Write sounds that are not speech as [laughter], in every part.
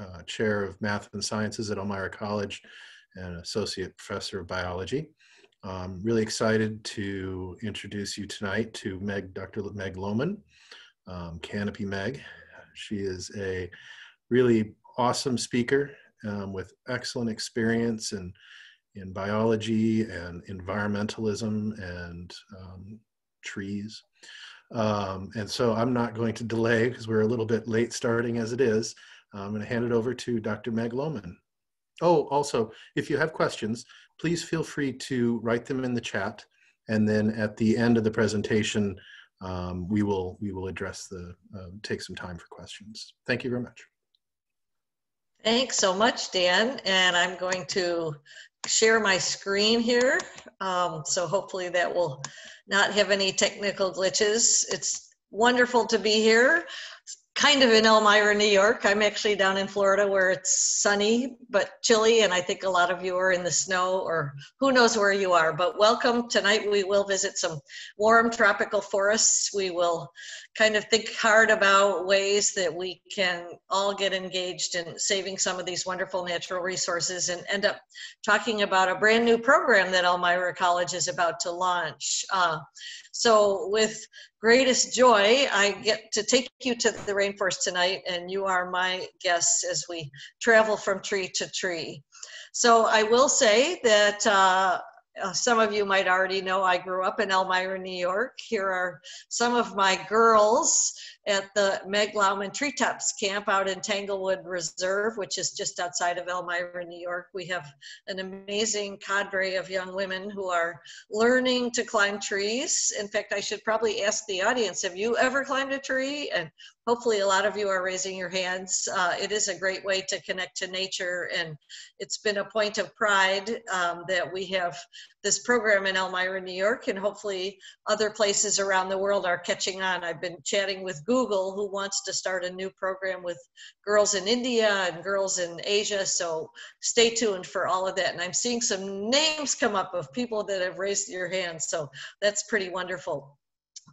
uh, Chair of Math and Sciences at Elmira College and Associate Professor of Biology. I'm really excited to introduce you tonight to Meg, Dr. Meg Lowman, um, Canopy Meg. She is a really awesome speaker um, with excellent experience in, in biology and environmentalism and um, trees. Um, and so I'm not going to delay because we're a little bit late starting as it is. I'm going to hand it over to Dr. Meg Lowman. Oh, also, if you have questions, please feel free to write them in the chat. And then at the end of the presentation, um, we will we will address the uh, take some time for questions. Thank you very much. Thanks so much, Dan. And I'm going to share my screen here. Um, so hopefully that will not have any technical glitches. It's wonderful to be here kind of in Elmira, New York. I'm actually down in Florida where it's sunny but chilly, and I think a lot of you are in the snow or who knows where you are. But welcome. Tonight we will visit some warm tropical forests. We will kind of think hard about ways that we can all get engaged in saving some of these wonderful natural resources and end up talking about a brand new program that Elmira College is about to launch. Uh, so with greatest joy, I get to take you to the rainforest tonight, and you are my guests as we travel from tree to tree. So I will say that uh, uh, some of you might already know I grew up in Elmira, New York. Here are some of my girls at the Meg Lowman Treetops Camp out in Tanglewood Reserve, which is just outside of Elmira, New York. We have an amazing cadre of young women who are learning to climb trees. In fact, I should probably ask the audience, have you ever climbed a tree? And hopefully a lot of you are raising your hands. Uh, it is a great way to connect to nature and it's been a point of pride um, that we have this program in Elmira, New York, and hopefully other places around the world are catching on. I've been chatting with Google, who wants to start a new program with girls in India and girls in Asia. So stay tuned for all of that. And I'm seeing some names come up of people that have raised your hands. So that's pretty wonderful.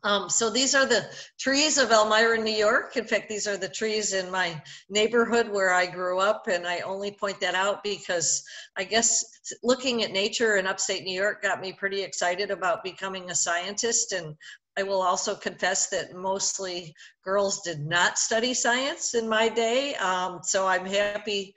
Um, so these are the trees of Elmira, New York. In fact, these are the trees in my neighborhood where I grew up. And I only point that out because I guess looking at nature in upstate New York got me pretty excited about becoming a scientist. And I will also confess that mostly girls did not study science in my day. Um, so I'm happy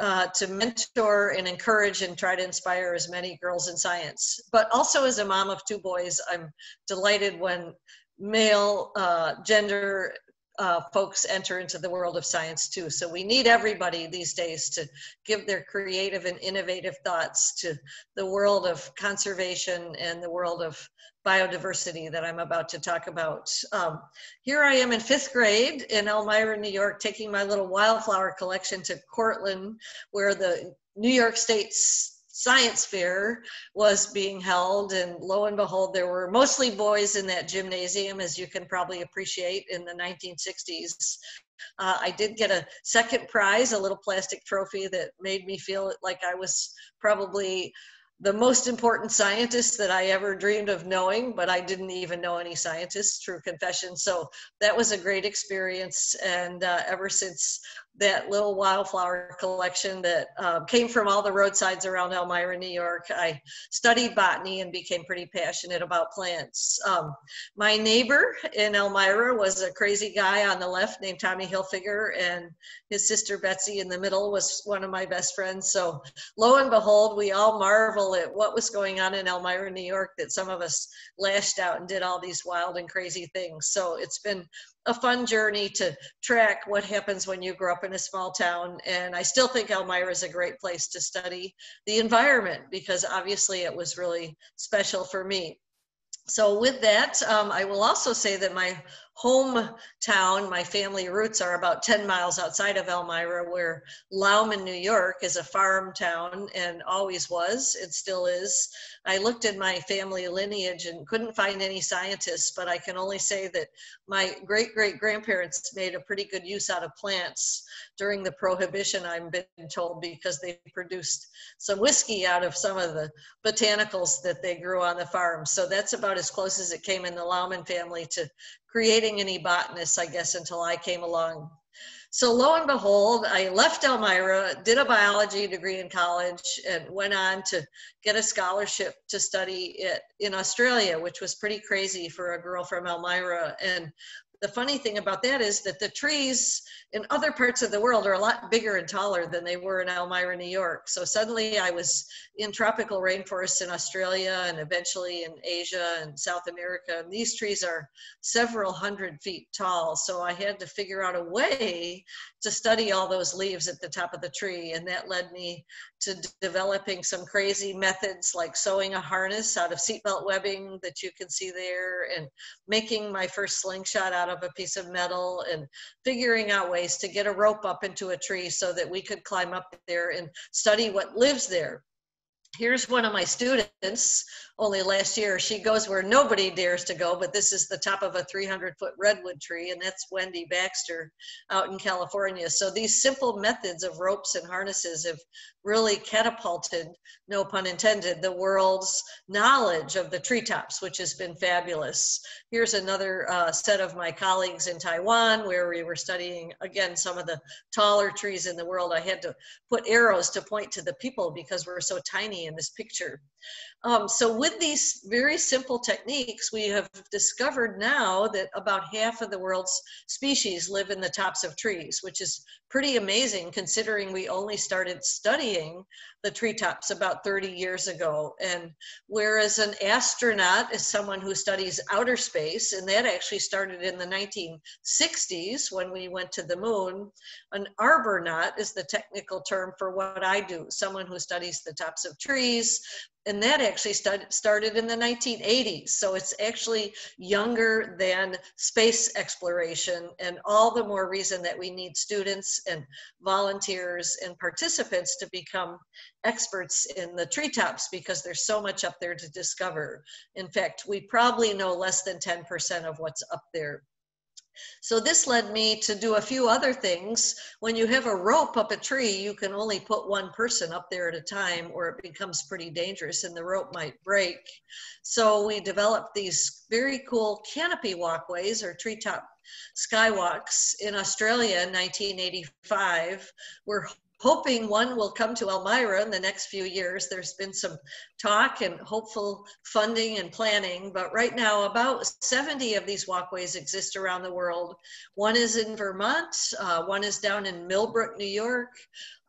uh, to mentor and encourage and try to inspire as many girls in science. But also as a mom of two boys, I'm delighted when male uh, gender uh, folks enter into the world of science too. So we need everybody these days to give their creative and innovative thoughts to the world of conservation and the world of biodiversity that I'm about to talk about. Um, here I am in fifth grade in Elmira, New York, taking my little wildflower collection to Cortland, where the New York State's science fair was being held and lo and behold there were mostly boys in that gymnasium as you can probably appreciate in the 1960s uh, i did get a second prize a little plastic trophy that made me feel like i was probably the most important scientist that I ever dreamed of knowing, but I didn't even know any scientists, true confession. So that was a great experience. And uh, ever since that little wildflower collection that uh, came from all the roadsides around Elmira, New York. I studied botany and became pretty passionate about plants. Um, my neighbor in Elmira was a crazy guy on the left named Tommy Hilfiger, and his sister Betsy in the middle was one of my best friends. So lo and behold, we all marvel at what was going on in Elmira, New York, that some of us lashed out and did all these wild and crazy things. So it's been a fun journey to track what happens when you grow up in a small town. And I still think Elmira is a great place to study the environment because obviously it was really special for me. So with that, um, I will also say that my hometown, my family roots are about 10 miles outside of Elmira, where Lowman, New York is a farm town and always was, it still is. I looked at my family lineage and couldn't find any scientists, but I can only say that my great great grandparents made a pretty good use out of plants during the Prohibition, I've been told, because they produced some whiskey out of some of the botanicals that they grew on the farm. So that's about as close as it came in the Lowman family to creating any botanists, I guess, until I came along. so lo and behold, I left Elmira, did a biology degree in college, and went on to get a scholarship to study it in Australia, which was pretty crazy for a girl from Elmira. And the funny thing about that is that the trees in other parts of the world are a lot bigger and taller than they were in Elmira, New York. So suddenly I was in tropical rainforests in Australia and eventually in Asia and South America. And these trees are several hundred feet tall. So I had to figure out a way to study all those leaves at the top of the tree. And that led me to developing some crazy methods like sewing a harness out of seatbelt webbing that you can see there and making my first slingshot out of a piece of metal and figuring out ways to get a rope up into a tree so that we could climb up there and study what lives there here's one of my students only last year she goes where nobody dares to go but this is the top of a 300 foot redwood tree and that's wendy baxter out in california. So these simple methods of ropes and harnesses have really catapulted no pun intended the world's knowledge of the treetops which has been fabulous. Here's another uh, set of my colleagues in taiwan where we were studying again some of the taller trees in the world. I had to put arrows to point to the people because we're so tiny in this picture. Um, so with these very simple techniques, we have discovered now that about half of the world's species live in the tops of trees, which is pretty amazing considering we only started studying the treetops about 30 years ago. And whereas an astronaut is someone who studies outer space, and that actually started in the 1960s when we went to the moon, an arbornaut is the technical term for what I do, someone who studies the tops of trees, and that actually started started in the 1980s. So it's actually younger than space exploration, and all the more reason that we need students and volunteers and participants to become experts in the treetops because there's so much up there to discover. In fact, we probably know less than 10% of what's up there. So this led me to do a few other things. When you have a rope up a tree, you can only put one person up there at a time or it becomes pretty dangerous and the rope might break. So we developed these very cool canopy walkways or treetop skywalks in Australia in 1985. We're hoping one will come to Elmira in the next few years. There's been some talk and hopeful funding and planning, but right now about 70 of these walkways exist around the world. One is in Vermont, uh, one is down in Millbrook, New York,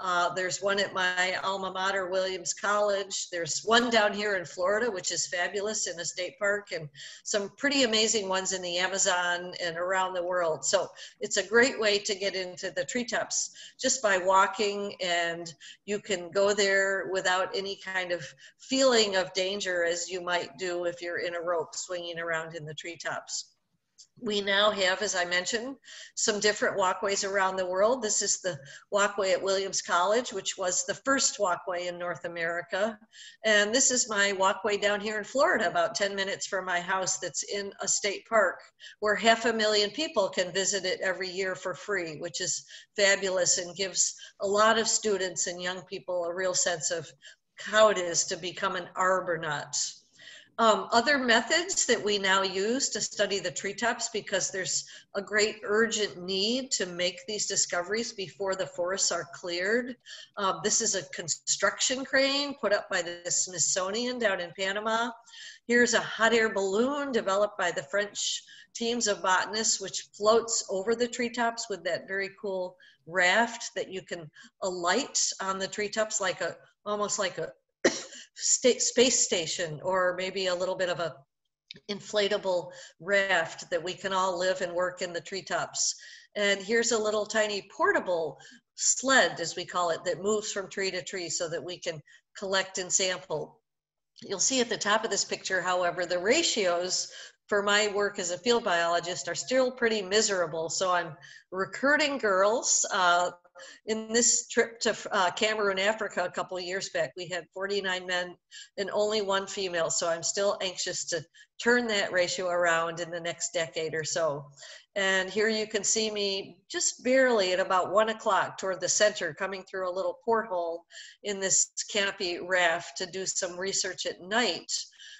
uh, there's one at my alma mater, Williams College. There's one down here in Florida, which is fabulous in a state park, and some pretty amazing ones in the Amazon and around the world. So it's a great way to get into the treetops just by walking, and you can go there without any kind of feeling of danger as you might do if you're in a rope swinging around in the treetops we now have, as I mentioned, some different walkways around the world. This is the walkway at Williams College, which was the first walkway in North America. And this is my walkway down here in Florida, about 10 minutes from my house, that's in a state park where half a million people can visit it every year for free, which is fabulous and gives a lot of students and young people a real sense of how it is to become an arbornaut. Um, other methods that we now use to study the treetops because there's a great urgent need to make these discoveries before the forests are cleared. Um, this is a construction crane put up by the Smithsonian down in Panama. Here's a hot air balloon developed by the French teams of botanists, which floats over the treetops with that very cool raft that you can alight on the treetops like a almost like a sta- space station or maybe a little bit of a inflatable raft that we can all live and work in the treetops. And here's a little tiny portable sled, as we call it, that moves from tree to tree so that we can collect and sample. You'll see at the top of this picture, however, the ratios for my work as a field biologist are still pretty miserable. So I'm recruiting girls. Uh, in this trip to uh, Cameroon, Africa, a couple of years back, we had 49 men and only one female. So I'm still anxious to turn that ratio around in the next decade or so. And here you can see me just barely at about one o'clock toward the center, coming through a little porthole in this canopy raft to do some research at night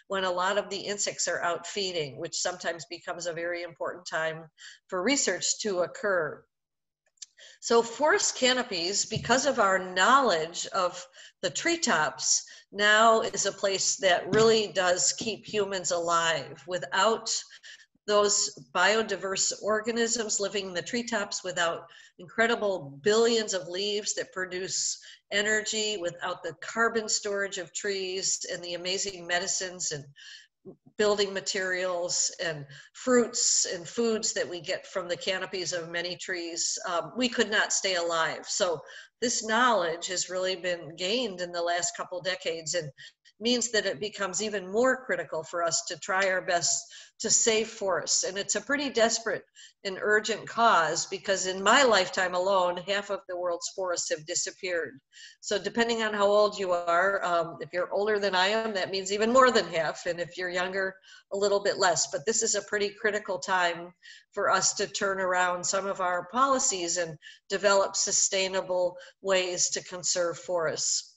when a lot of the insects are out feeding, which sometimes becomes a very important time for research to occur. So forest canopies, because of our knowledge of the treetops, now is a place that really does keep humans alive. Without those biodiverse organisms living in the treetops, without incredible billions of leaves that produce energy, without the carbon storage of trees and the amazing medicines and building materials and fruits and foods that we get from the canopies of many trees, um, we could not stay alive. So this knowledge has really been gained in the last couple decades and means that it becomes even more critical for us to try our best to save forests. And it's a pretty desperate and urgent cause because in my lifetime alone, half of the world's forests have disappeared. So depending on how old you are, um, if you're older than I am, that means even more than half. And if you're younger, a little bit less. But this is a pretty critical time for us to turn around some of our policies and develop sustainable ways to conserve forests.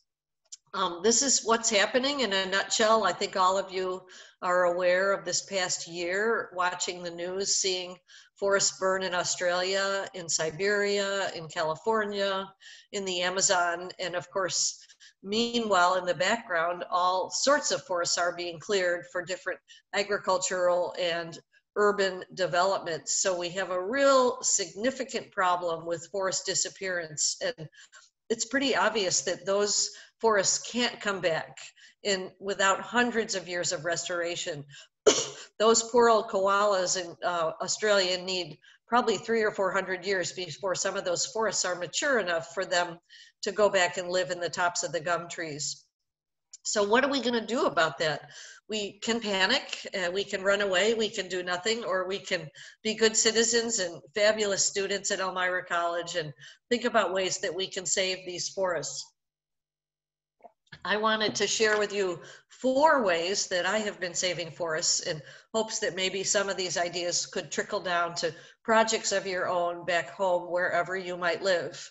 Um, this is what's happening in a nutshell. I think all of you are aware of this past year, watching the news, seeing forests burn in Australia, in Siberia, in California, in the Amazon, and of course, meanwhile, in the background, all sorts of forests are being cleared for different agricultural and urban developments. So we have a real significant problem with forest disappearance. And it's pretty obvious that those forests can't come back in without hundreds of years of restoration. [coughs] Those poor old koalas in uh, Australia need probably three or four hundred years before some of those forests are mature enough for them to go back and live in the tops of the gum trees. So what are we going to do about that? We can panic, uh, we can run away, we can do nothing, or we can be good citizens and fabulous students at Elmira College and think about ways that we can save these forests. I wanted to share with you four ways that I have been saving forests in hopes that maybe some of these ideas could trickle down to projects of your own back home, wherever you might live.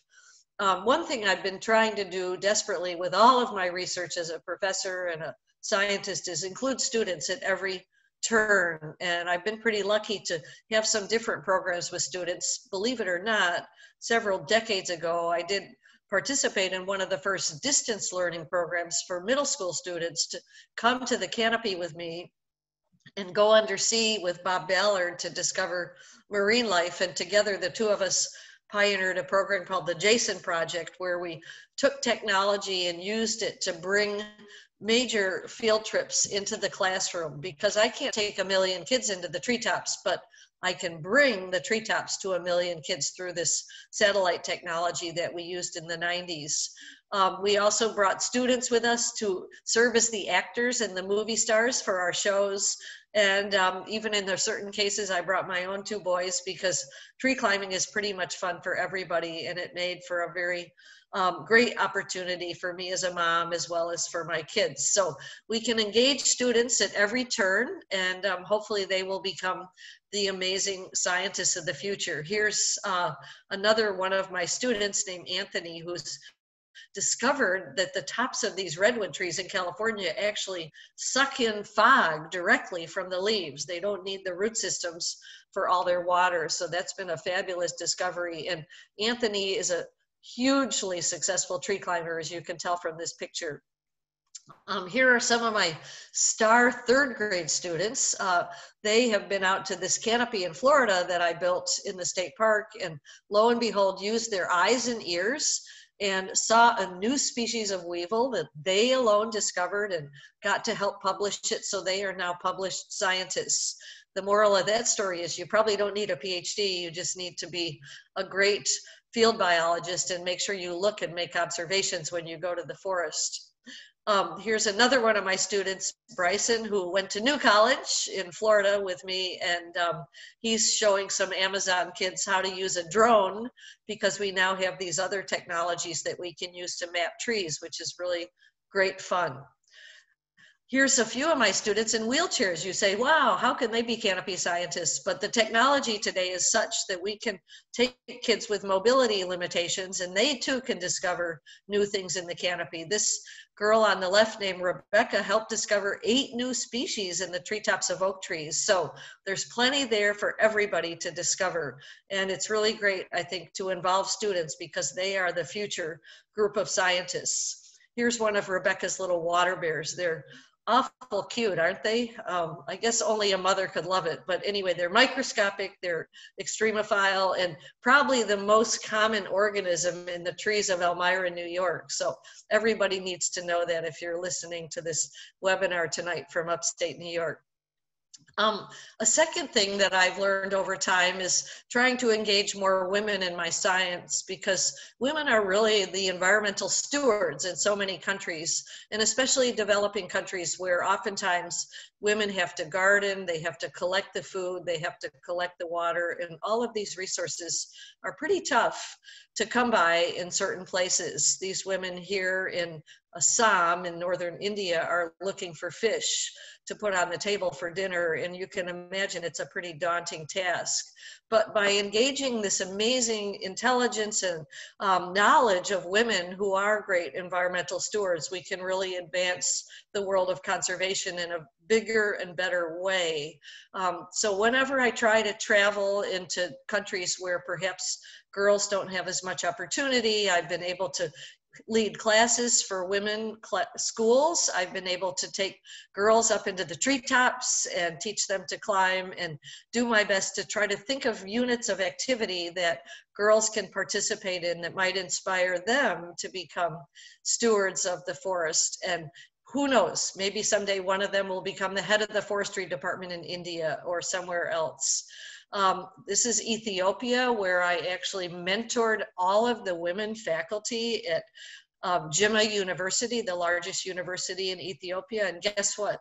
Um, one thing I've been trying to do desperately with all of my research as a professor and a scientist is include students at every turn. And I've been pretty lucky to have some different programs with students. Believe it or not, several decades ago, I did participate in one of the first distance learning programs for middle school students to come to the canopy with me and go undersea with Bob Ballard to discover marine life. And together, the two of us pioneered a program called the Jason Project, where we took technology and used it to bring major field trips into the classroom because I can't take a million kids into the treetops, but I can bring the treetops to a million kids through this satellite technology that we used in the 90s. Um, we also brought students with us to serve as the actors and the movie stars for our shows. And um, even in the certain cases, I brought my own two boys because tree climbing is pretty much fun for everybody. And it made for a very um, great opportunity for me as a mom as well as for my kids. So we can engage students at every turn and um, hopefully they will become the amazing scientists of the future. Here's uh, another one of my students named Anthony who's discovered that the tops of these redwood trees in California actually suck in fog directly from the leaves. They don't need the root systems for all their water. So that's been a fabulous discovery. And Anthony is a hugely successful tree climber, as you can tell from this picture. Um, here are some of my star third grade students. Uh, they have been out to this canopy in Florida that I built in the state park and lo and behold used their eyes and ears and saw a new species of weevil that they alone discovered and got to help publish it so they are now published scientists. The moral of that story is you probably don't need a PhD, you just need to be a great field biologist and make sure you look and make observations when you go to the forest. Um, here's another one of my students, Bryson, who went to New College in Florida with me, and um, he's showing some Amazon kids how to use a drone because we now have these other technologies that we can use to map trees, which is really great fun. Here's a few of my students in wheelchairs. You say, wow, how can they be canopy scientists? But the technology today is such that we can take kids with mobility limitations and they too can discover new things in the canopy. This girl on the left named Rebecca helped discover eight new species in the treetops of oak trees. So there's plenty there for everybody to discover. And it's really great, I think, to involve students because they are the future group of scientists. Here's one of Rebecca's little water bears. They're awful cute, aren't they? Um, I guess only a mother could love it. But anyway, they're microscopic, they're extremophile, and probably the most common organism in the trees of Elmira, New York. So everybody needs to know that if you're listening to this webinar tonight from upstate New York. Um, a second thing that I've learned over time is trying to engage more women in my science because women are really the environmental stewards in so many countries, and especially developing countries where oftentimes women have to garden, they have to collect the food, they have to collect the water, and all of these resources are pretty tough to come by in certain places. These women here in Assam in northern India are looking for fish to put on the table for dinner. And you can imagine it's a pretty daunting task. But by engaging this amazing intelligence and um, knowledge of women who are great environmental stewards, we can really advance the world of conservation in a bigger and better way. Um, so whenever I try to travel into countries where perhaps girls don't have as much opportunity, I've been able to lead classes for women cl- schools. I've been able to take girls up into the treetops and teach them to climb and do my best to try to think of units of activity that girls can participate in that might inspire them to become stewards of the forest. And who knows, maybe someday one of them will become the head of the forestry department in India or somewhere else. Um, this is Ethiopia, where I actually mentored all of the women faculty at um, Jimma University, the largest university in Ethiopia. And guess what?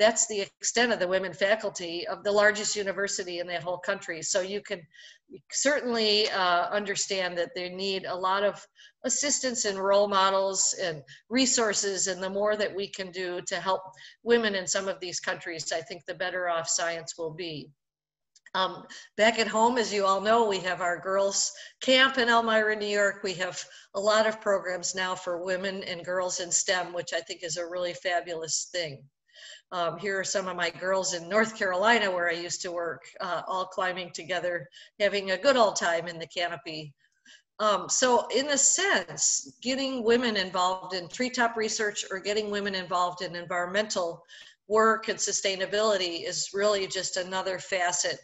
That's the extent of the women faculty of the largest university in that whole country. So you can certainly uh, understand that they need a lot of assistance and role models and resources. And the more that we can do to help women in some of these countries, I think the better off science will be. Um, back at home, as you all know, we have our girls camp in Elmira, New York. We have a lot of programs now for women and girls in STEM, which I think is a really fabulous thing. Um, here are some of my girls in North Carolina, where I used to work, uh, all climbing together, having a good old time in the canopy. Um, so in a sense, getting women involved in treetop research or getting women involved in environmental work and sustainability is really just another facet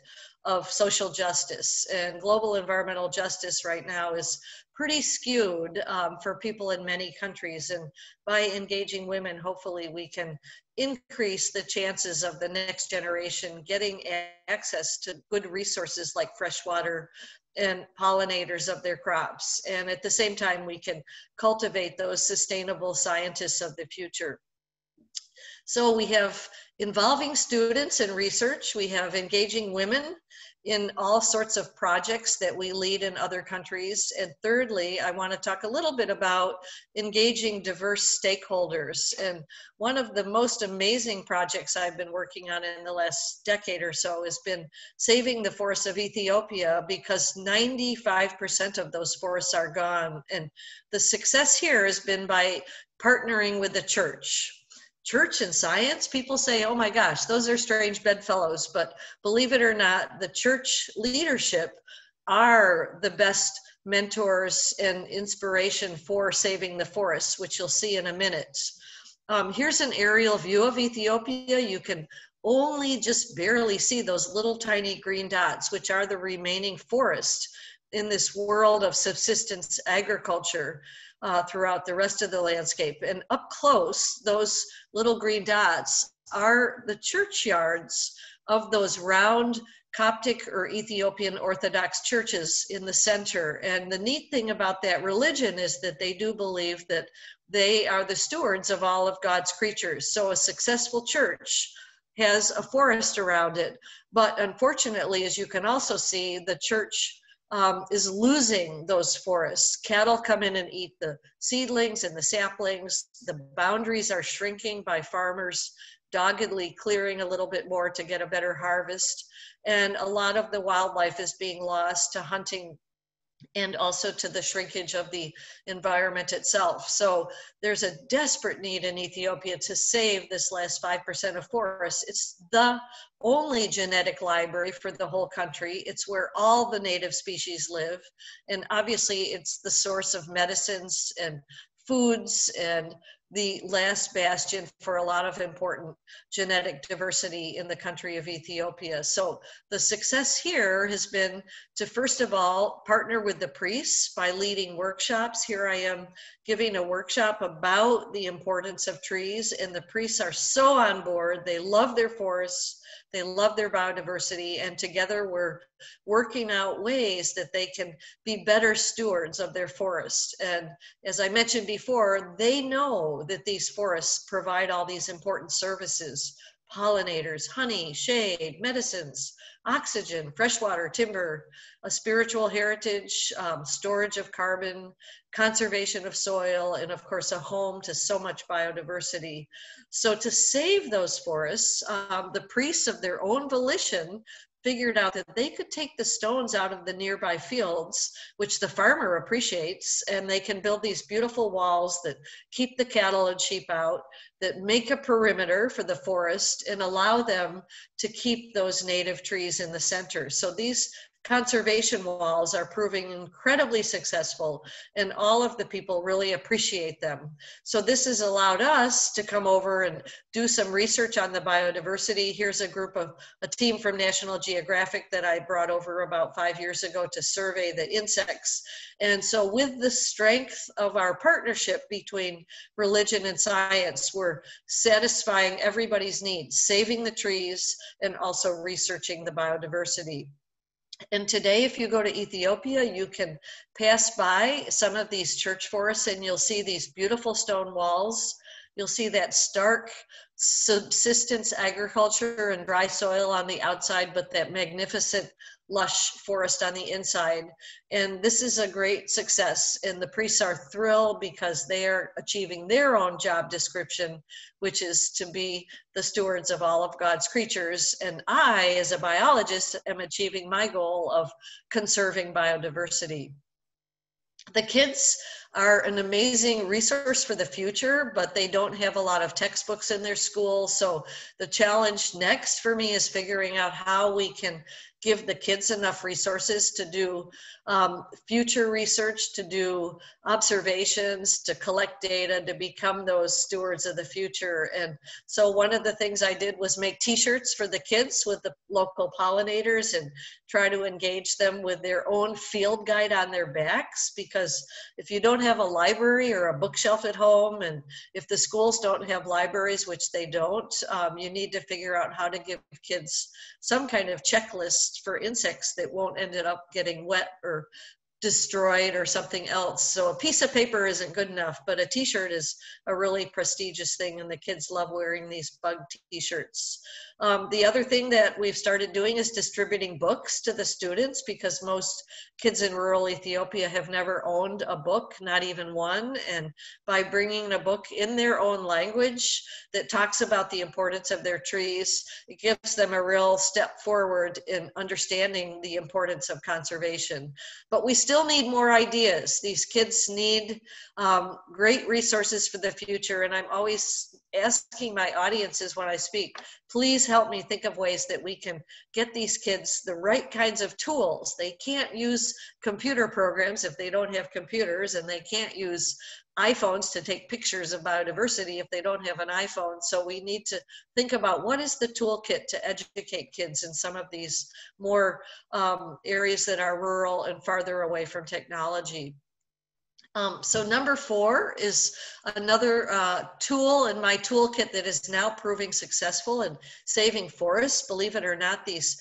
of social justice. And global environmental justice right now is pretty skewed um, for people in many countries. And by engaging women, hopefully we can increase the chances of the next generation getting access to good resources like fresh water and pollinators of their crops. And at the same time, we can cultivate those sustainable scientists of the future. So we have involving students in research, we have engaging women in all sorts of projects that we lead in other countries. And thirdly, I want to talk a little bit about engaging diverse stakeholders. And one of the most amazing projects I've been working on in the last decade or so has been saving the forests of Ethiopia because 95% of those forests are gone. And the success here has been by partnering with the church church and science, people say, oh my gosh, those are strange bedfellows. But believe it or not, the church leadership are the best mentors and inspiration for saving the forests, which you'll see in a minute. Um, here's an aerial view of Ethiopia. You can only just barely see those little tiny green dots, which are the remaining forest in this world of subsistence agriculture uh, throughout the rest of the landscape. And up close, those little green dots are the churchyards of those round Coptic or Ethiopian Orthodox churches in the center. And the neat thing about that religion is that they do believe that they are the stewards of all of God's creatures. So a successful church has a forest around it. But unfortunately, as you can also see, the church um, is losing those forests. Cattle come in and eat the seedlings and the saplings. The boundaries are shrinking by farmers doggedly clearing a little bit more to get a better harvest. And a lot of the wildlife is being lost to hunting and also to the shrinkage of the environment itself. So there's a desperate need in Ethiopia to save this last 5% of forests. It's the only genetic library for the whole country. It's where all the native species live. And obviously, it's the source of medicines and foods and the last bastion for a lot of important genetic diversity in the country of Ethiopia. So the success here has been to first of all partner with the priests by leading workshops. Here I am giving a workshop about the importance of trees and the priests are so on board. They love their forests they love their biodiversity, and together we're working out ways that they can be better stewards of their forest. And as I mentioned before, they know that these forests provide all these important services pollinators, honey, shade, medicines, oxygen, freshwater, timber, a spiritual heritage, um, storage of carbon, conservation of soil, and of course, a home to so much biodiversity. So, to save those forests, um, the priests of their own volition figured out that they could take the stones out of the nearby fields, which the farmer appreciates, and they can build these beautiful walls that keep the cattle and sheep out, that make a perimeter for the forest and allow them to keep those native trees in the center. So these conservation walls are proving incredibly successful and all of the people really appreciate them. So this has allowed us to come over and do some research on the biodiversity. Here's a group of a team from National Geographic that I brought over about five years ago to survey the insects. And so with the strength of our partnership between religion and science, we're satisfying everybody's needs, saving the trees and also researching the biodiversity. And today, if you go to Ethiopia, you can pass by some of these church forests and you'll see these beautiful stone walls. You'll see that stark subsistence agriculture and dry soil on the outside, but that magnificent lush forest on the inside. And this is a great success. And the priests are thrilled because they are achieving their own job description, which is to be the stewards of all of God's creatures. And I, as a biologist, am achieving my goal of conserving biodiversity. The kids are an amazing resource for the future, but they don't have a lot of textbooks in their school. So the challenge next for me is figuring out how we can give the kids enough resources to do um, future research, to do observations, to collect data, to become those stewards of the future. And so one of the things I did was make t-shirts for the kids with the local pollinators and try to engage them with their own field guide on their backs because if you don't have a library or a bookshelf at home and if the schools don't have libraries which they don't um, you need to figure out how to give kids some kind of checklist for insects that won't end up getting wet or destroyed or something else. So a piece of paper isn't good enough, but a t-shirt is a really prestigious thing and the kids love wearing these bug t-shirts. Um, the other thing that we've started doing is distributing books to the students because most kids in rural Ethiopia have never owned a book, not even one. And by bringing a book in their own language that talks about the importance of their trees, it gives them a real step forward in understanding the importance of conservation. But we still need more ideas. These kids need um, great resources for the future. And I'm always asking my audiences when I speak, please help me think of ways that we can get these kids the right kinds of tools. They can't use computer programs if they don't have computers, and they can't use iPhones to take pictures of biodiversity if they don't have an iPhone. So we need to think about what is the toolkit to educate kids in some of these more um, areas that are rural and farther away from technology. Um, so number four is another uh, tool in my toolkit that is now proving successful in saving forests. Believe it or not, these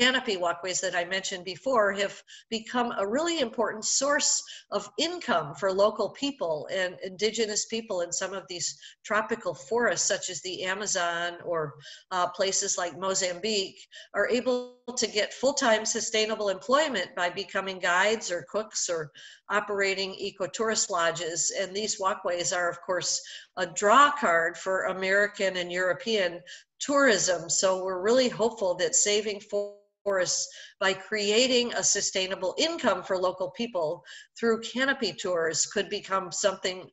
canopy walkways that I mentioned before have become a really important source of income for local people and indigenous people in some of these tropical forests, such as the Amazon or uh, places like Mozambique, are able to get full-time sustainable employment by becoming guides or cooks or operating ecotourist lodges. And these walkways are, of course, a draw card for American and European tourism. So we're really hopeful that saving forests by creating a sustainable income for local people through canopy tours could become something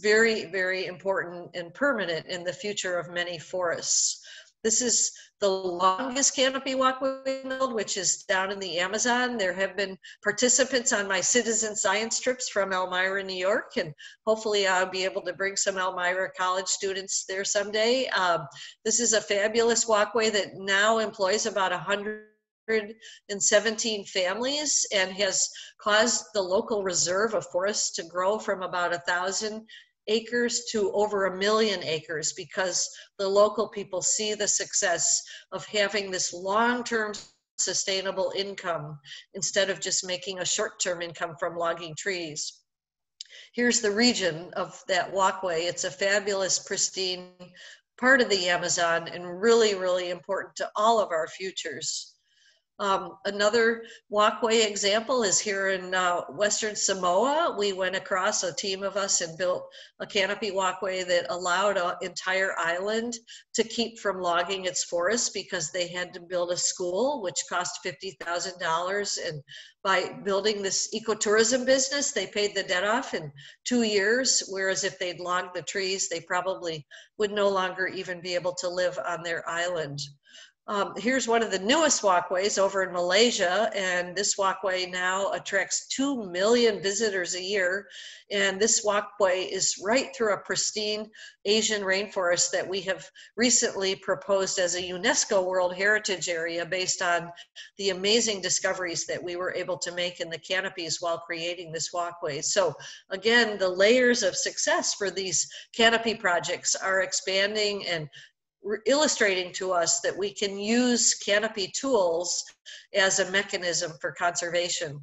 very, very important and permanent in the future of many forests. This is the longest canopy walkway the which is down in the Amazon. There have been participants on my citizen science trips from Elmira, New York, and hopefully I'll be able to bring some Elmira College students there someday. Um, this is a fabulous walkway that now employs about 117 families and has caused the local reserve of forests to grow from about a thousand acres to over a million acres because the local people see the success of having this long-term sustainable income instead of just making a short-term income from logging trees. Here's the region of that walkway. It's a fabulous, pristine part of the Amazon and really, really important to all of our futures. Um, another walkway example is here in uh, Western Samoa. We went across, a team of us, and built a canopy walkway that allowed an entire island to keep from logging its forests because they had to build a school, which cost $50,000. And by building this ecotourism business, they paid the debt off in two years. Whereas if they'd logged the trees, they probably would no longer even be able to live on their island. Um, here's one of the newest walkways over in Malaysia, and this walkway now attracts 2 million visitors a year. And this walkway is right through a pristine Asian rainforest that we have recently proposed as a UNESCO World Heritage Area based on the amazing discoveries that we were able to make in the canopies while creating this walkway. So, again, the layers of success for these canopy projects are expanding and illustrating to us that we can use canopy tools as a mechanism for conservation.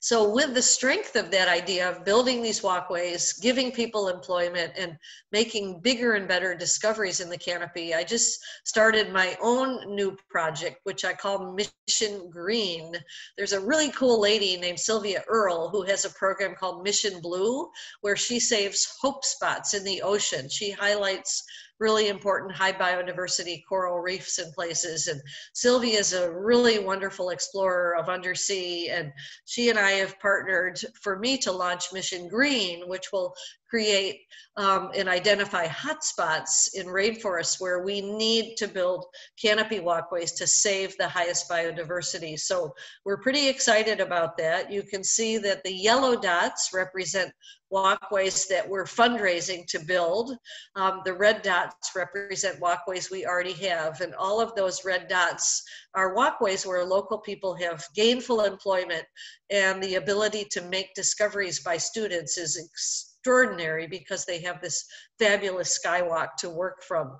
So, with the strength of that idea of building these walkways, giving people employment, and making bigger and better discoveries in the canopy, I just started my own new project, which I call Mission Green. There's a really cool lady named Sylvia Earle who has a program called Mission Blue, where she saves hope spots in the ocean. She highlights really important high biodiversity coral reefs and places. And Sylvia is a really wonderful explorer of undersea. And she and I have partnered for me to launch Mission Green, which will create um, and identify hotspots in rainforests where we need to build canopy walkways to save the highest biodiversity. So we're pretty excited about that. You can see that the yellow dots represent walkways that we're fundraising to build. Um, the red dots represent walkways we already have, and all of those red dots are walkways where local people have gainful employment and the ability to make discoveries by students is extraordinary because they have this fabulous skywalk to work from.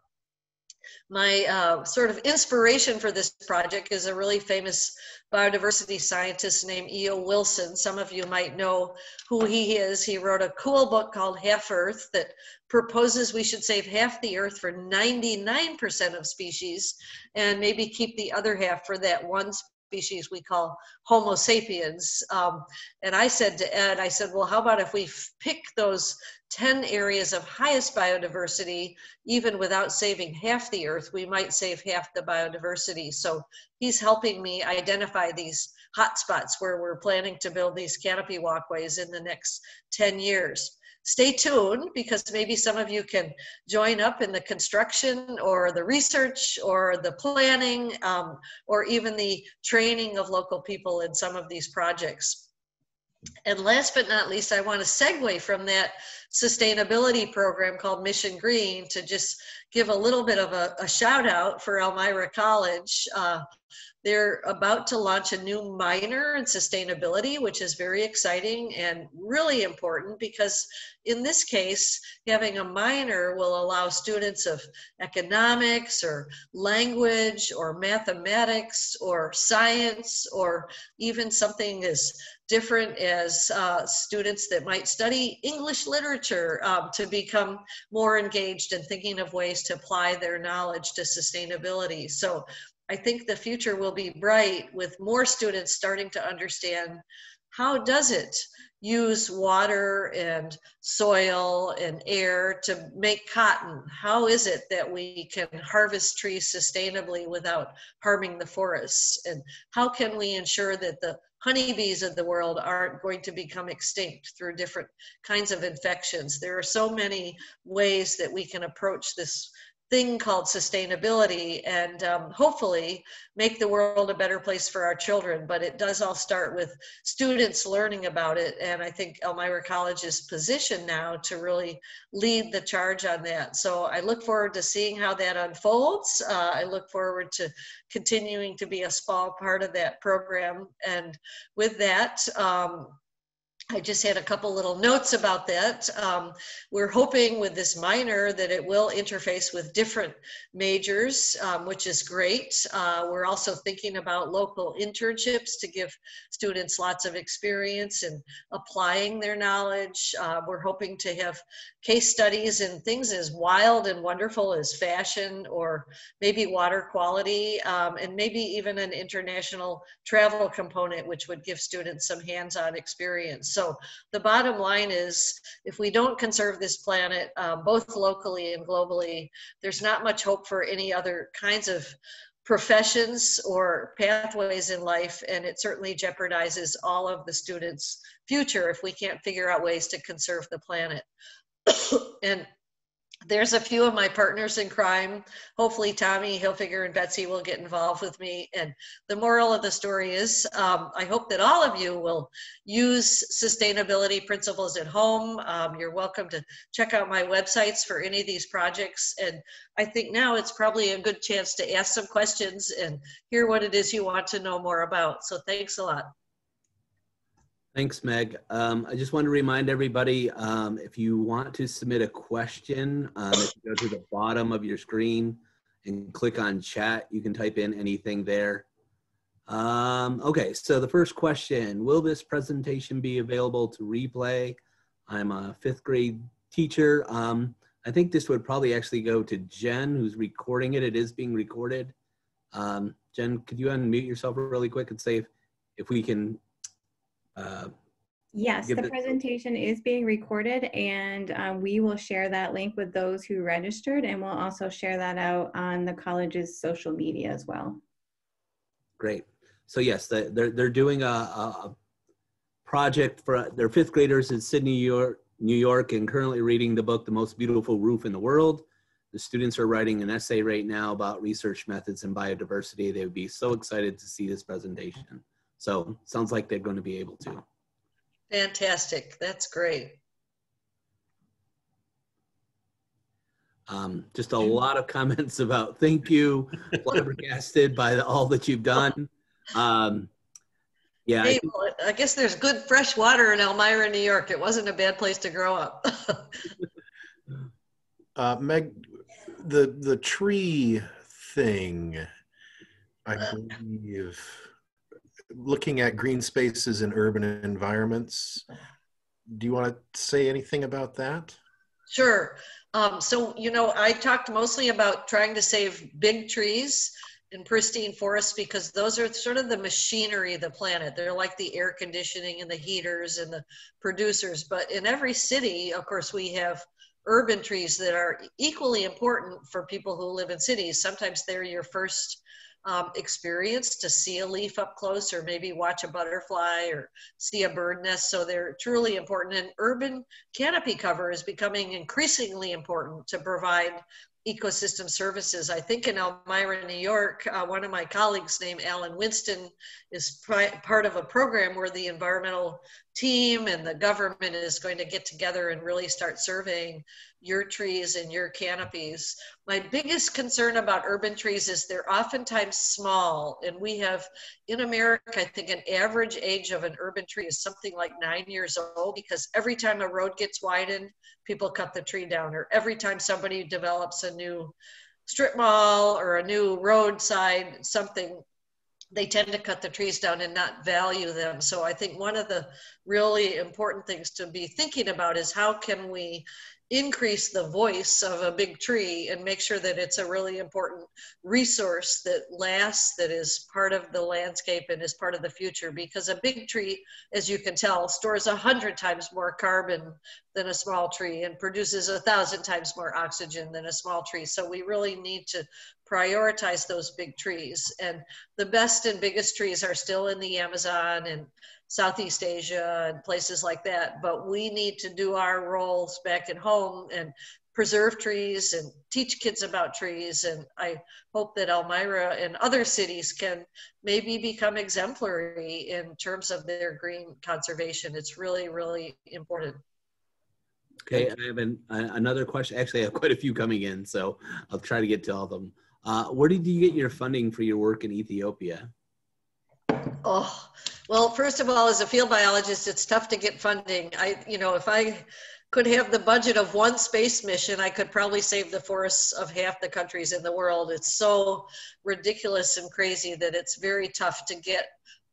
My uh, sort of inspiration for this project is a really famous biodiversity scientist named E.O. Wilson. Some of you might know who he is. He wrote a cool book called Half Earth that proposes we should save half the earth for 99% of species and maybe keep the other half for that one species we call Homo sapiens. Um, and I said to Ed, I said, well, how about if we pick those 10 areas of highest biodiversity, even without saving half the earth, we might save half the biodiversity. So he's helping me identify these hotspots where we're planning to build these canopy walkways in the next 10 years stay tuned because maybe some of you can join up in the construction or the research or the planning um, or even the training of local people in some of these projects. And last but not least, I want to segue from that sustainability program called Mission Green to just give a little bit of a, a shout out for Elmira College. Uh, they're about to launch a new minor in sustainability, which is very exciting and really important because in this case, having a minor will allow students of economics or language or mathematics or science or even something as different as uh, students that might study English literature um, to become more engaged in thinking of ways to apply their knowledge to sustainability. So I think the future will be bright with more students starting to understand how does it use water and soil and air to make cotton? How is it that we can harvest trees sustainably without harming the forests? And how can we ensure that the honeybees of the world aren't going to become extinct through different kinds of infections? There are so many ways that we can approach this thing called sustainability and um, hopefully make the world a better place for our children. But it does all start with students learning about it. And I think Elmira College is positioned now to really lead the charge on that. So I look forward to seeing how that unfolds. Uh, I look forward to continuing to be a small part of that program. And with that, um, I just had a couple little notes about that. Um, we're hoping with this minor that it will interface with different majors, um, which is great. Uh, we're also thinking about local internships to give students lots of experience in applying their knowledge. Uh, we're hoping to have case studies in things as wild and wonderful as fashion or maybe water quality, um, and maybe even an international travel component, which would give students some hands-on experience. So the bottom line is if we don't conserve this planet, um, both locally and globally, there's not much hope for any other kinds of professions or pathways in life and it certainly jeopardizes all of the students future if we can't figure out ways to conserve the planet. [coughs] And there's a few of my partners in crime. Hopefully, Tommy Hilfiger and Betsy will get involved with me. And the moral of the story is um, I hope that all of you will use sustainability principles at home. Um, you're welcome to check out my websites for any of these projects. And I think now it's probably a good chance to ask some questions and hear what it is you want to know more about. So, thanks a lot. Thanks, Meg. Um, I just want to remind everybody, um, if you want to submit a question, um, if you go to the bottom of your screen and click on chat, you can type in anything there. Um, okay, so the first question, will this presentation be available to replay? I'm a fifth grade teacher. Um, I think this would probably actually go to Jen, who's recording it. It is being recorded. Um, Jen, could you unmute yourself really quick and say if, if we can uh, yes, the presentation is being recorded and um, we will share that link with those who registered and we'll also share that out on the college's social media as well. Great. So yes, they're, they're doing a, a project for their fifth graders in Sidney, New York, New York, and currently reading the book, The Most Beautiful Roof in the World. The students are writing an essay right now about research methods and biodiversity. They would be so excited to see this presentation. So sounds like they're going to be able to. Fantastic. That's great. Um, just a lot of comments about thank you, flabbergasted by the, all that you've done. Um, yeah. Hey, I, well, I, guess there's good fresh water in Elmira, New York. It wasn't a bad place to grow up. [laughs] uh, Meg, the the tree thing, I believe looking at green spaces in urban environments. Do you want to say anything about that? Sure. Um, so, you know, I talked mostly about trying to save big trees in pristine forests because those are sort of the machinery of the planet. They're like the air conditioning and the heaters and the producers. But in every city, of course, we have urban trees that are equally important for people who live in cities. Sometimes they're your first um, experience to see a leaf up close or maybe watch a butterfly or see a bird nest. So they're truly important. And urban canopy cover is becoming increasingly important to provide ecosystem services. I think in Elmira, New York, uh, one of my colleagues named Alan Winston is part of a program where the environmental team and the government is going to get together and really start surveying your trees and your canopies. My biggest concern about urban trees is they're oftentimes small. And we have in America, I think an average age of an urban tree is something like nine years old because every time a road gets widened, people cut the tree down. Or every time somebody develops a new strip mall or a new roadside something, they tend to cut the trees down and not value them. So I think one of the really important things to be thinking about is how can we increase the voice of a big tree and make sure that it's a really important resource that lasts, that is part of the landscape and is part of the future. Because a big tree, as you can tell, stores a hundred times more carbon than a small tree and produces a thousand times more oxygen than a small tree. So we really need to prioritize those big trees. And the best and biggest trees are still in the Amazon and Southeast Asia and places like that. But we need to do our roles back at home and preserve trees and teach kids about trees. And I hope that Elmira and other cities can maybe become exemplary in terms of their green conservation. It's really, really important. Okay, I have an, uh, another question. Actually, I have quite a few coming in, so I'll try to get to all of them. Uh, where did you get your funding for your work in Ethiopia? Oh, well, first of all, as a field biologist, it's tough to get funding. I, you know, if I could have the budget of one space mission, I could probably save the forests of half the countries in the world. It's so ridiculous and crazy that it's very tough to get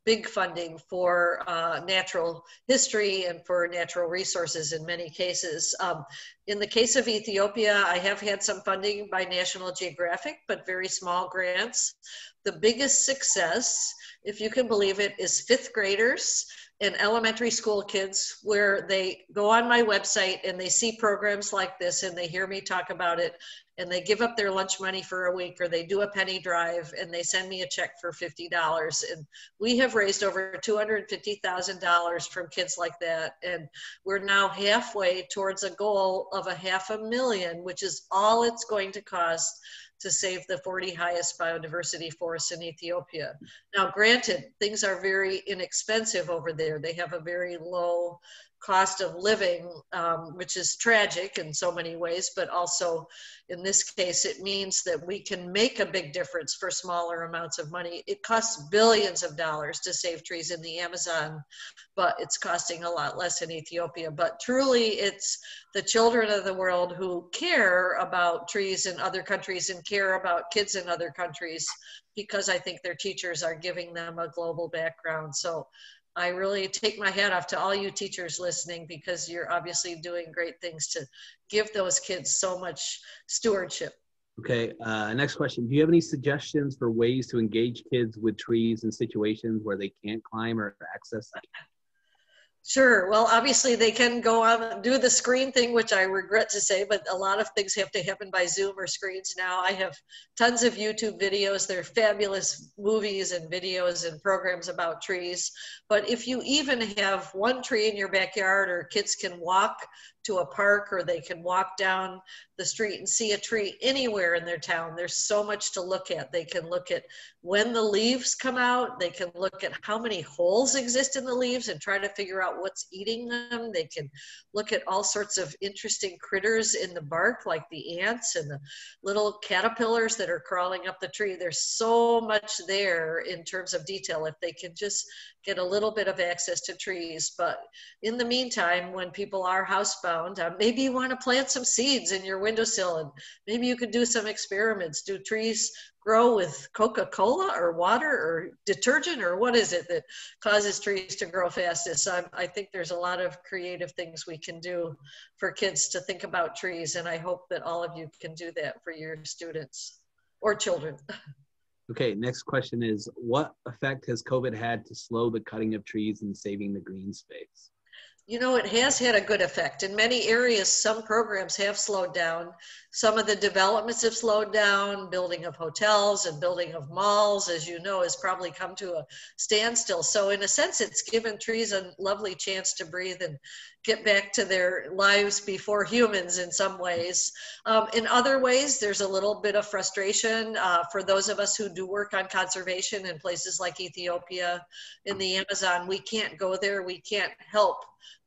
big funding for uh, natural history and for natural resources in many cases. Um, in the case of Ethiopia, I have had some funding by National Geographic, but very small grants. The biggest success if you can believe it, is fifth graders and elementary school kids where they go on my website and they see programs like this and they hear me talk about it and they give up their lunch money for a week or they do a penny drive and they send me a check for $50 and we have raised over $250,000 from kids like that. And we're now halfway towards a goal of a half a million which is all it's going to cost to save the 40 highest biodiversity forests in Ethiopia. Now, granted, things are very inexpensive over there. They have a very low cost of living, um, which is tragic in so many ways, but also in this case, it means that we can make a big difference for smaller amounts of money. It costs billions of dollars to save trees in the Amazon, but it's costing a lot less in Ethiopia. But truly, it's the children of the world who care about trees in other countries and care about kids in other countries because I think their teachers are giving them a global background. So I really take my hat off to all you teachers listening because you're obviously doing great things to give those kids so much stewardship. Okay, uh, next question. Do you have any suggestions for ways to engage kids with trees in situations where they can't climb or access Sure. Well, obviously they can go on and do the screen thing, which I regret to say, but a lot of things have to happen by Zoom or screens now. I have tons of YouTube videos. They're fabulous movies and videos and programs about trees. But if you even have one tree in your backyard or kids can walk to a park or they can walk down the street and see a tree anywhere in their town. There's so much to look at. They can look at when the leaves come out, they can look at how many holes exist in the leaves and try to figure out what's eating them. They can look at all sorts of interesting critters in the bark, like the ants and the little caterpillars that are crawling up the tree. There's so much there in terms of detail if they can just get a little bit of access to trees. But in the meantime, when people are housebound, uh, maybe you want to plant some seeds in your windowsill and maybe you could do some experiments. Do trees grow with Coca-Cola or water or detergent or what is it that causes trees to grow fastest? I, I think there's a lot of creative things we can do for kids to think about trees. And I hope that all of you can do that for your students or children. [laughs] Okay, next question is what effect has COVID had to slow the cutting of trees and saving the green space? You know, it has had a good effect. In many areas, some programs have slowed down. Some of the developments have slowed down. Building of hotels and building of malls, as you know, has probably come to a standstill. So, in a sense, it's given trees a lovely chance to breathe and get back to their lives before humans in some ways. Um, in other ways, there's a little bit of frustration uh, for those of us who do work on conservation in places like Ethiopia, in the Amazon. We can't go there, we can't help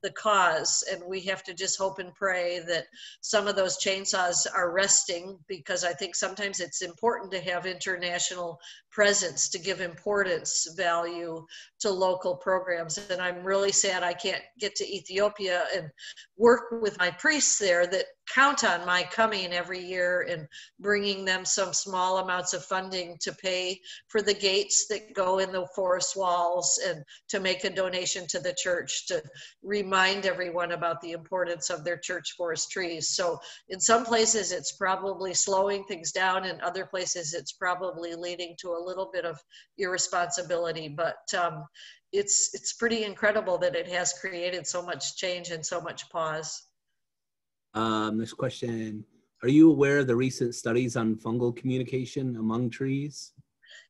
the cause. And we have to just hope and pray that some of those chainsaws are resting because I think sometimes it's important to have international presence to give importance value to local programs. And I'm really sad I can't get to Ethiopia and work with my priests there that count on my coming every year and bringing them some small amounts of funding to pay for the gates that go in the forest walls and to make a donation to the church to remind everyone about the importance of their church forest trees. So in some places it's probably slowing things down, in other places it's probably leading to a little bit of irresponsibility. But um, it's it's pretty incredible that it has created so much change and so much pause. Um, next question. Are you aware of the recent studies on fungal communication among trees?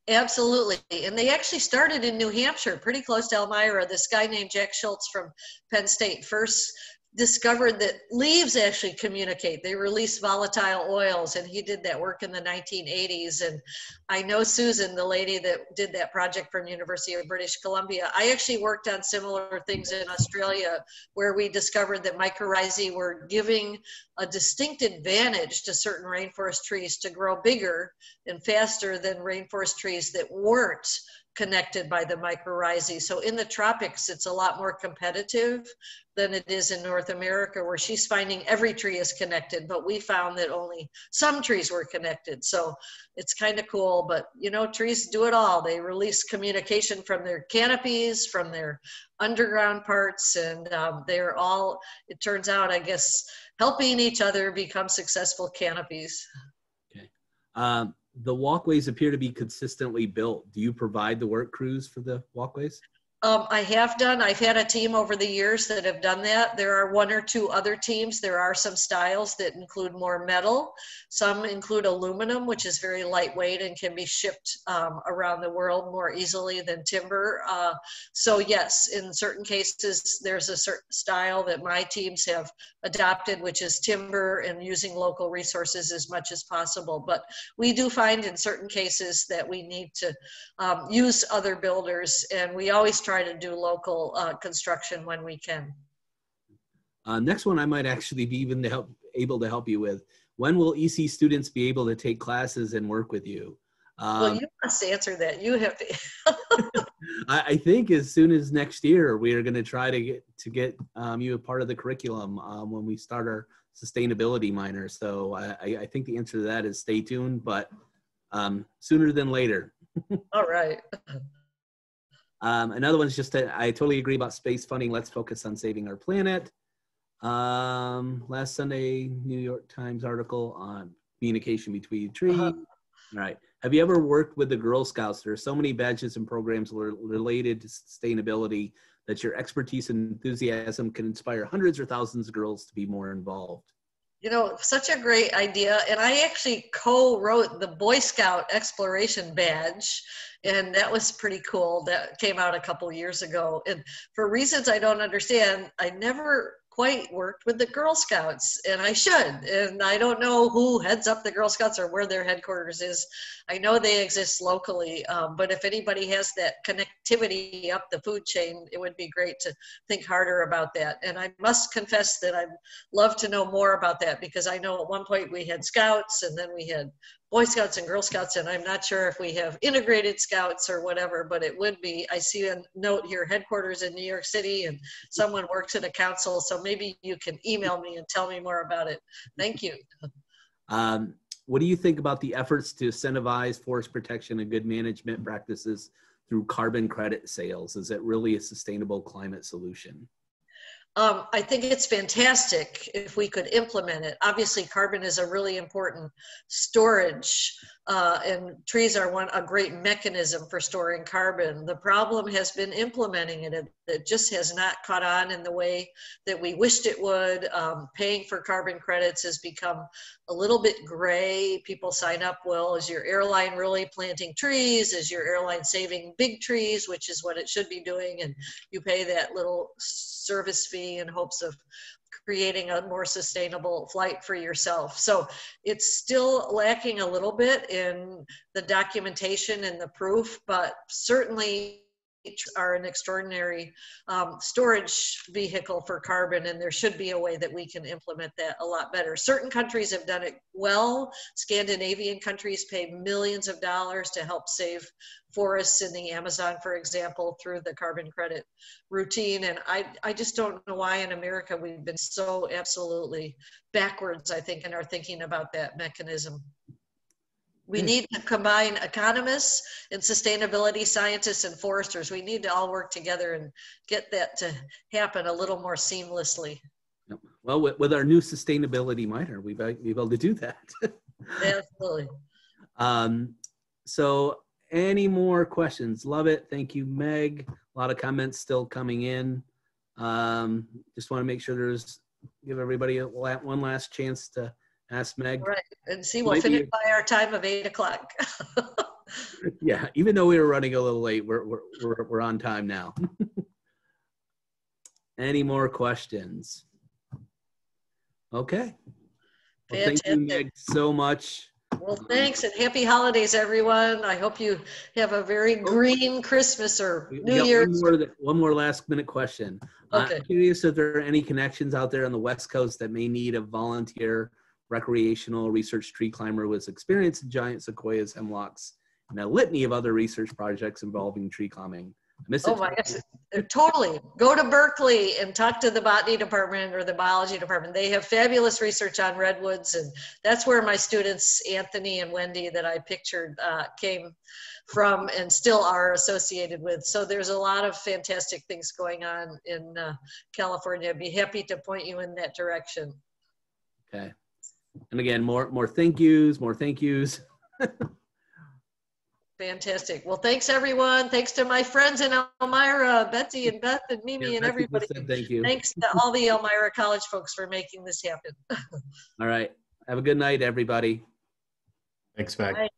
Absolutely. And they actually started in New Hampshire, pretty close to Elmira. This guy named Jack Schultz from Penn State first discovered that leaves actually communicate. They release volatile oils, and he did that work in the 1980s. And I know Susan, the lady that did that project from University of British Columbia. I actually worked on similar things in Australia, where we discovered that mycorrhizae were giving a distinct advantage to certain rainforest trees to grow bigger and faster than rainforest trees that weren't connected by the mycorrhizae. So in the tropics, it's a lot more competitive than it is in North America, where she's finding every tree is connected, but we found that only some trees were connected. So it's kind of cool, but you know, trees do it all. They release communication from their canopies, from their underground parts, and um, they're all, it turns out, I guess, helping each other become successful canopies. Okay. Um, the walkways appear to be consistently built. Do you provide the work crews for the walkways? Um, I have done. I've had a team over the years that have done that. There are one or two other teams. There are some styles that include more metal. Some include aluminum, which is very lightweight and can be shipped um, around the world more easily than timber. Uh, so yes, in certain cases, there's a certain style that my teams have adopted, which is timber and using local resources as much as possible. But we do find in certain cases that we need to um, use other builders, and we always try to do local uh, construction when we can. Uh, next one I might actually be even to help, able to help you with. When will EC students be able to take classes and work with you? Um, well, you must answer that. You have to. [laughs] [laughs] I, I, think as soon as next year, we are going to try to get to get um, you a part of the curriculum um, when we start our sustainability minor. So I, I, think the answer to that is stay tuned, but um, sooner than later. [laughs] All right. Um, another one's just that I totally agree about space funding. Let's focus on saving our planet. Um, last Sunday, New York Times article on communication between trees. Uh-huh. All right. Have you ever worked with the Girl Scouts? There are so many badges and programs related to sustainability that your expertise and enthusiasm can inspire hundreds or thousands of girls to be more involved. You know, such a great idea. And I actually co wrote the Boy Scout Exploration Badge and that was pretty cool. That came out a couple years ago, and for reasons I don't understand, I never quite worked with the Girl Scouts, and I should. And I don't know who heads up the Girl Scouts or where their headquarters is. I know they exist locally, um, but if anybody has that connectivity up the food chain, it would be great to think harder about that. And I must confess that I'd love to know more about that because I know at one point we had Scouts and then we had Boy Scouts and Girl Scouts, and I'm not sure if we have integrated scouts or whatever, but it would be. I see a note here, headquarters in New York City, and someone works at a council, so maybe you can email me and tell me more about it. Thank you. Um, what do you think about the efforts to incentivize forest protection and good management practices through carbon credit sales? Is it really a sustainable climate solution? Um, I think it's fantastic if we could implement it. Obviously, carbon is a really important storage uh, and trees are one a great mechanism for storing carbon. The problem has been implementing it. It just has not caught on in the way that we wished it would. Um, paying for carbon credits has become a little bit gray. People sign up, well, is your airline really planting trees? Is your airline saving big trees, which is what it should be doing? And you pay that little service fee in hopes of creating a more sustainable flight for yourself. So it's still lacking a little bit in the documentation and the proof, but certainly are an extraordinary um, storage vehicle for carbon, and there should be a way that we can implement that a lot better. Certain countries have done it well. Scandinavian countries pay millions of dollars to help save forests in the Amazon, for example, through the carbon credit routine. And I, I just don't know why in America we've been so absolutely backwards, I think, in our thinking about that mechanism. We hmm. need to combine economists and sustainability scientists and foresters. We need to all work together and get that to happen a little more seamlessly. Well, with, with our new sustainability minor, we've been able to do that. [laughs] Absolutely. Um, so any more questions? Love it. Thank you, Meg. A lot of comments still coming in. Um, just want to make sure there's, give everybody a, one last chance to ask Meg. Right, and see, we'll finish by our time of eight o'clock. [laughs] [laughs] yeah, even though we were running a little late, we're, we're, we're, we're on time now. [laughs] Any more questions? Okay. Well, thank you, Meg, so much. Well, thanks and happy holidays, everyone. I hope you have a very oh. green Christmas or New Year's. One more, one more, last minute question. Okay. I'm curious if there are any connections out there on the West Coast that may need a volunteer recreational research tree climber with experience in giant sequoias, hemlocks, and a litany of other research projects involving tree climbing. oh my gosh, totally. Go to Berkeley and talk to the botany department or the biology department. They have fabulous research on redwoods, and that's where my students, Anthony and Wendy, that I pictured, uh, came from and still are associated with. So there's a lot of fantastic things going on in uh, California. I'd be happy to point you in that direction. Okay. And again, more more thank yous, more thank yous. Fantastic. Well, thanks everyone. Thanks to my friends in Elmira, Betsy and Beth and Mimi yeah, and everybody. thank you. Thanks to all the Elmira College folks for making this happen. [laughs] all right. Have a good night, everybody. Thanks, Mac.